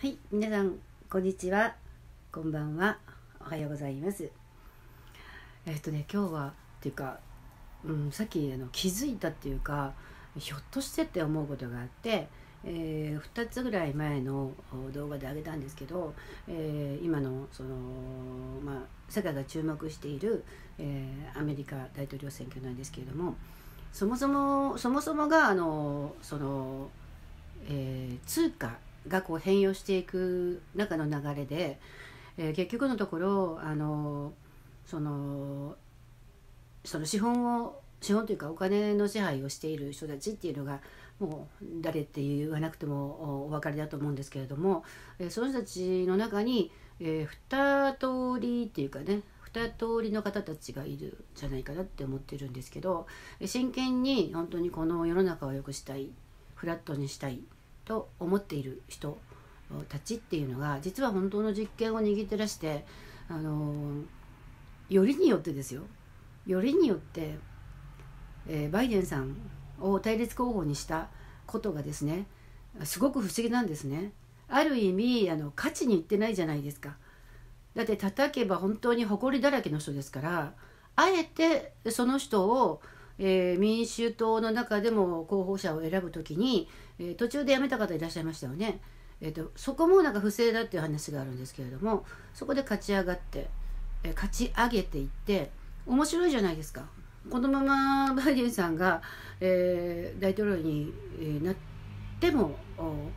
はい、皆さんこんにちは、こんばんは、おはようございます。えっとね、今日はっていうか、うん、さっきあの気づいたっていうか、ひょっとしてって思うことがあって、えー、2つぐらい前の動画であげたんですけど、えー今のそのまあ世界が注目している、えーアメリカ大統領選挙なんですけれども、そもそもそもそもがあのその、えー通貨がこう変容していく中の流れで、えー結局のところあのそのその資本を資本というかお金の支配をしている人たちっていうのがもう誰って言わなくてもお分かりだと思うんですけれども、えーその人たちの中に、えー、2通りっていうかね2通りの方たちがいるんじゃないかなって思ってるんですけど真剣に本当にこの世の中を良くしたいフラットにしたいと思っている人たちっていうのが実は本当の実験を握ってらしてあのよりによってですよ。よりによって、えーバイデンさんを対立候補にしたことがですねすごく不思議なんですね。ある意味あの勝ちにいってないじゃないですか。だって叩けば本当に誇りだらけの人ですからあえてその人を、えー民主党の中でも候補者を選ぶときに、えー途中で辞めた方いらっしゃいましたよね。えー、とそこもなんか不正だっていう話があるんですけれどもそこで勝ち上がって、えー勝ち上げていって面白いじゃないですかこのままバイデンさんが、えー大統領に、なってもおお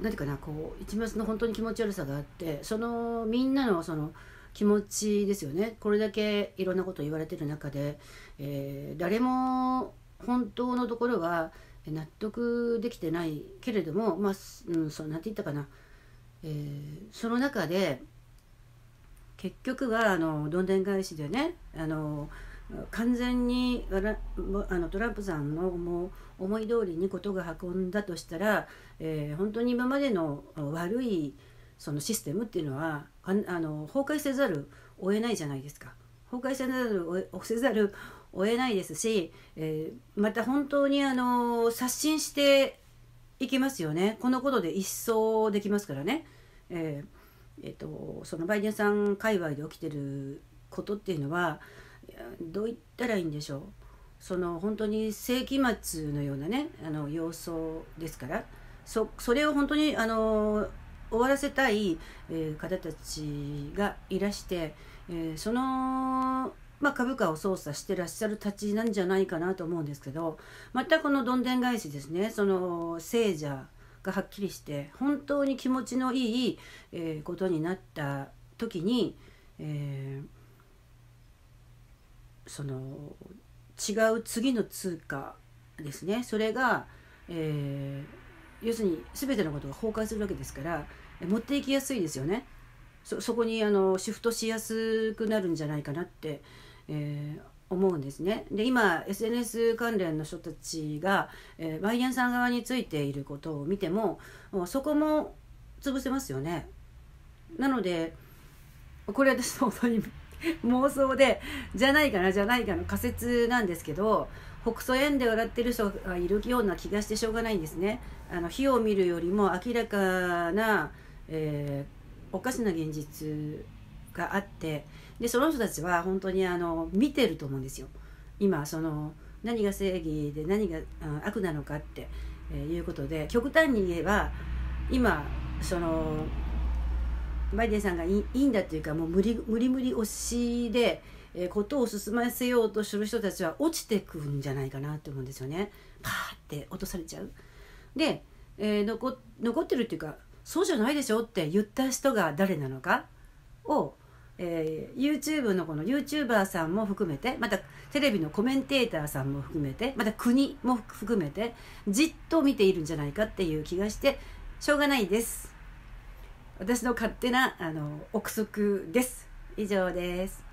なんていうかなこう一抹の本当に気持ち悪さがあってそのみんなのその気持ちですよね。これだけいろんなこと言われてる中で、えー誰も本当のところは納得できてないけれどもまあ、うん、そうなんて言ったかな、えーその中で結局はあのどんでん返しでねあの完全にあのトランプさんの思い通りにことが運んだとしたら、えー本当に今までの悪いそのシステムっていうのはあの崩壊せざるを得ないじゃないですか。崩壊せざるをせざるを得ないですし、えーまた本当にあの刷新していきますよね。このことで一掃できますからね。えーえっとそのバイデンさん界隈で起きてることっていうのはどう言ったらいいんでしょう。その本当に世紀末のようなねあの様相ですから。そそれを本当にあの終わらせたい、えー方たちがいらして、えーその、まあ、株価を操作してらっしゃるたちなんじゃないかなと思うんですけどまたこのどんでん返しですね。その聖者がはっきりして本当に気持ちのいい、えーことになった時に、えーその違う次の通貨ですね。それが、えー要するに全てのことが崩壊するわけですから持っていきやすいですよねそそこにあのシフトしやすくなるんじゃないかなって、えー思うんですね。で今 SNS 関連の人たちが、えーバイデンさん側についていることを見てもそこも潰せますよね。なのでこれ私本当に妄想でじゃないかなじゃないかの仮説なんですけど北総園で笑ってる人がいるような気がしてしょうがないんですね。あの火を見るよりも明らかな、えーおかしな現実があってでその人たちは本当にあの見てると思うんですよ。今その何が正義で何が悪なのかって、えーいうことで極端に言えば今そのバイデンさんがいいいいんだっていうかもう無理無理無理押しで、えーことを進ませようとする人たちは落ちてくんじゃないかなと思うんですよね。パーって落とされちゃう。で、えー残残ってるっていうかそうじゃないでしょって言った人が誰なのか？を、えー YouTube のこの YouTuber さんも含めてまたテレビのコメンテーターさんも含めてまた国も含めてじっと見ているんじゃないかっていう気がしてしょうがないです。私の勝手なあの憶測です。以上です。